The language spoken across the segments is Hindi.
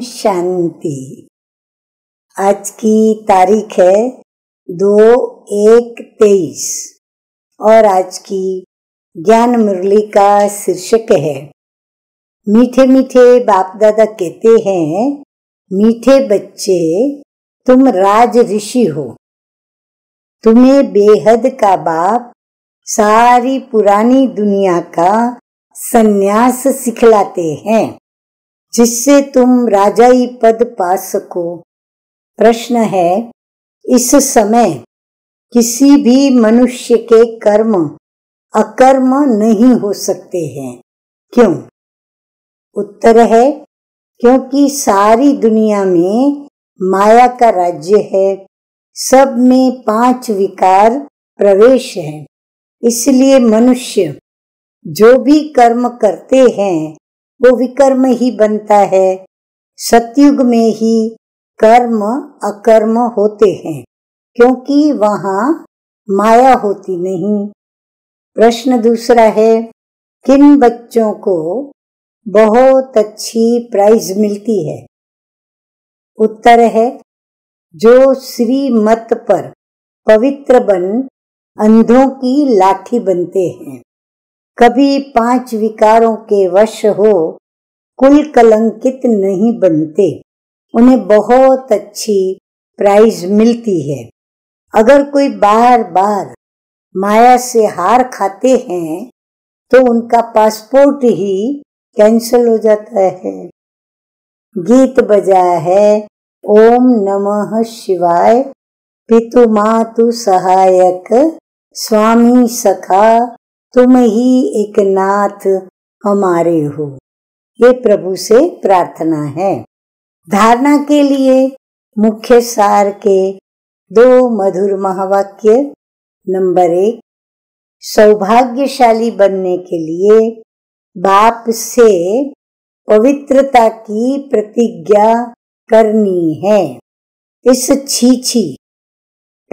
शांति। आज की तारीख है दो एक तेईस और आज की ज्ञान मुरली का शीर्षक है। मीठे मीठे बाप दादा कहते हैं, मीठे बच्चे, तुम राज ऋषि हो। तुम्हें बेहद का बाप, सारी पुरानी दुनिया का सन्यास सिखलाते हैं। जिससे तुम राजाई पद पा सको। प्रश्न है, इस समय किसी भी मनुष्य के कर्म अकर्म नहीं हो सकते हैं। क्यों? उत्तर है, क्योंकि सारी दुनिया में माया का राज्य है। सब में पाँच विकार प्रवेश है। इसलिए मनुष्य जो भी कर्म करते हैं वो विकर्म ही बनता है। सतयुग में ही कर्म अकर्म होते हैं, क्योंकि वहाँ माया होती नहीं। प्रश्न दूसरा है, किन बच्चों को बहुत अच्छी प्राइज मिलती है? उत्तर है, जो श्री मत पर पवित्र बन, अंधों की लाठी बनते हैं। कभी पाँच विकारों के वश हो, कुल कलंकित नहीं बनते। उन्हें बहुत अच्छी प्राइज मिलती है। अगर कोई बार बार माया से हार खाते हैं तो उनका पासपोर्ट ही कैंसिल हो जाता है। गीत बजा है, ओम नमः शिवाय, पितु मातु सहायक, स्वामी सखा तुम ही एक नाथ हमारे हो। ये प्रभु से प्रार्थना है। धारणा के लिए मुख्य सार के दो मधुर महावाक्य, नंबर एक, सौभाग्यशाली बनने के लिए बाप से पवित्रता की प्रतिज्ञा करनी है। इस छीछी,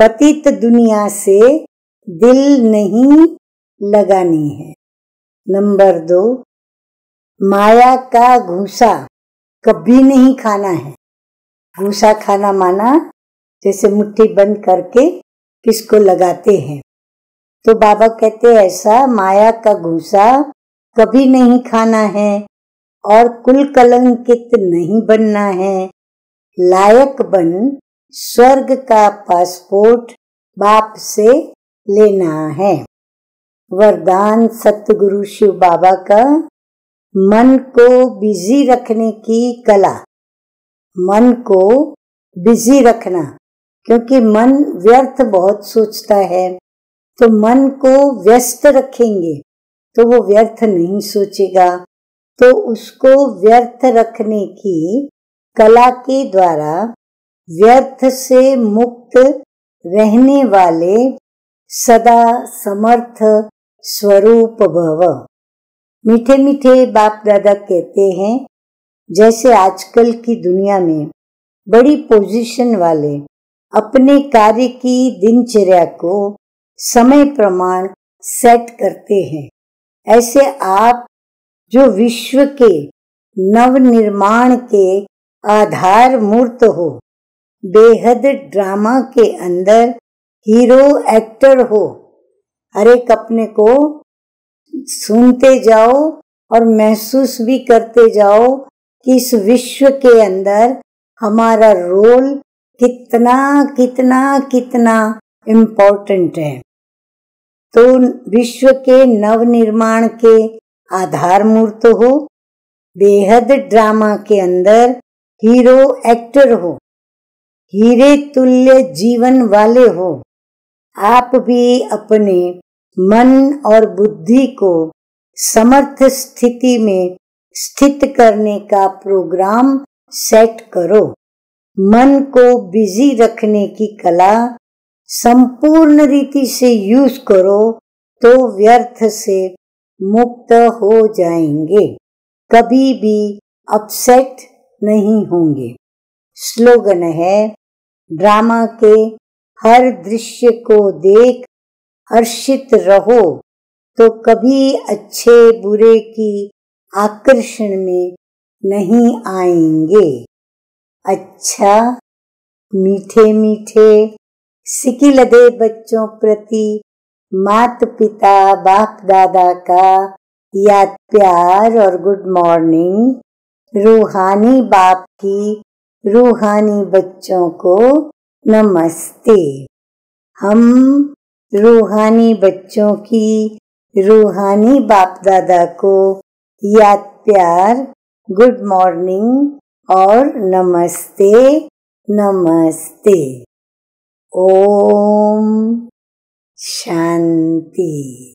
पतित दुनिया से दिल नहीं लगानी है। नंबर दो, माया का घूसा कभी नहीं खाना है। घूसा खाना माना जैसे मुट्ठी बंद करके किसको लगाते हैं। तो बाबा कहते ऐसा माया का घूसा कभी नहीं खाना है और कुल कलंकित नहीं बनना है। लायक बन स्वर्ग का पासपोर्ट बाप से लेना है। वरदान सतगुरु शिव बाबा का मन को बिज़ी रखने की कला। मन को बिज़ी रखना, क्योंकि मन व्यर्थ बहुत सोचता है। तो मन को व्यस्त रखेंगे तो वो व्यर्थ नहीं सोचेगा। तो उसको व्यर्थ रखने की कला के द्वारा व्यर्थ से मुक्त रहने वाले सदा समर्थ स्वरूप भव मीठे मीठे बाप दादा कहते हैं, जैसे आजकल की दुनिया में बड़ी पोजीशन वाले अपने कार्य की दिनचर्या को समय प्रमाण सेट करते हैं। ऐसे आप जो विश्व के नव निर्माण के आधार मूर्त हो, बेहद ड्रामा के अंदर हीरो एक्टर हो हर एक अपने को सुनते जाओ और महसूस भी करते जाओ कि इस विश्व के अंदर हमारा रोल कितना कितना कितना इम्पोर्टेंट है। तो विश्व के नव निर्माण के आधार मूर्त हो, बेहद ड्रामा के अंदर हीरो एक्टर हो, हीरे तुल्य जीवन वाले हो आप भी अपने मन और बुद्धि को समर्थ स्थिति में स्थित करने का प्रोग्राम सेट करो। मन को बिज़ी रखने की कला संपूर्ण रीति से यूज़ करो तो व्यर्थ से मुक्त हो जाएँगे। कभी भी अपसेट नहीं होंगे। स्लोगन है, ड्रामा के हर दृश्य को देख, हर्षित रहो तो कभी अच्छे बुरे की आकर्षण में नहीं आएँगे। अच्छा मीठे मीठे सिकी लदे बच्चों प्रति मात पिता बाप दादा का याद प्यार और गुड मॉर्निंग, रूहानी बाप की रूहानी बच्चों को नमस्ते। हम रूहानी बच्चों की रूहानी बाप दादा को याद प्यार, गुड मॉर्निंग और नमस्ते नमस्ते। ओम शांति।